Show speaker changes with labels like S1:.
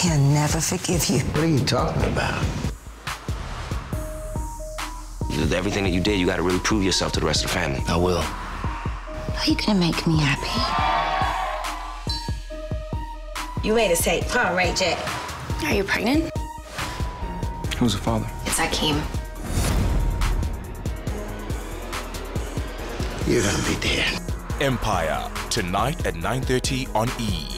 S1: He'll never forgive you.
S2: What are you talking about?
S3: With Everything that you did, you got to really prove yourself to the rest of the family.
S2: I will.
S1: Are you gonna make me happy?
S4: You made a tape, huh, Ray J?
S5: Are you pregnant?
S6: Who's the father?
S5: It's Hakeem.
S2: You're gonna be dead.
S7: Empire, tonight at 9.30 on E!